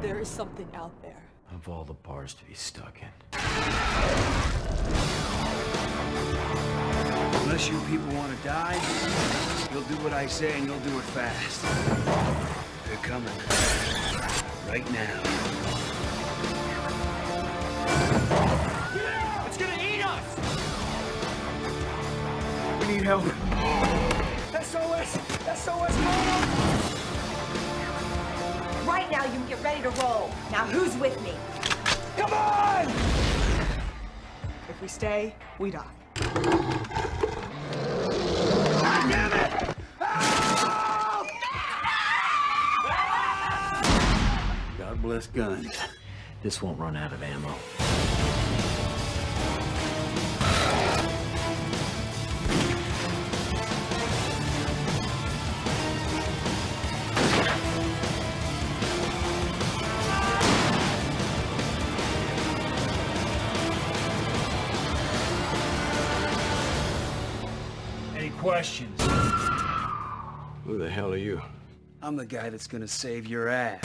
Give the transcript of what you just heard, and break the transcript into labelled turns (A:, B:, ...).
A: There is something out there.
B: Of all the bars to be stuck in.
C: Unless you people want to die, you'll do what I say and you'll do it fast. They're coming. Right now.
D: It's gonna eat us!
C: We need help. SOS! SOS! Mom!
E: Right now, you can get ready to roll. Now, who's with me?
C: Come on!
A: If we stay, we die.
C: Damn it! God bless guns.
B: This won't run out of ammo.
C: Questions?
B: Who the hell are you?
C: I'm the guy that's gonna save your ass.